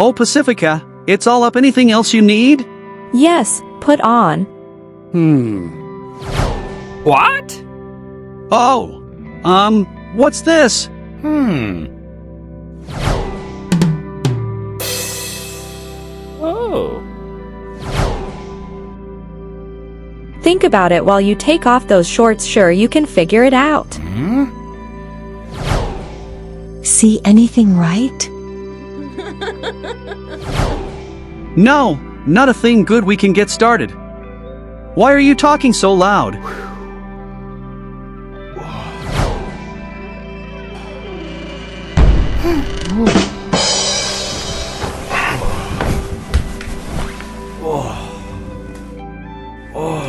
Oh, Pacifica, it's all up. Anything else you need? Yes, put on. Hmm. What? Oh, um, what's this? Hmm. Oh. Think about it while you take off those shorts. Sure, you can figure it out. Hmm? See anything right? No, not a thing good we can get started. Why are you talking so loud? Oh.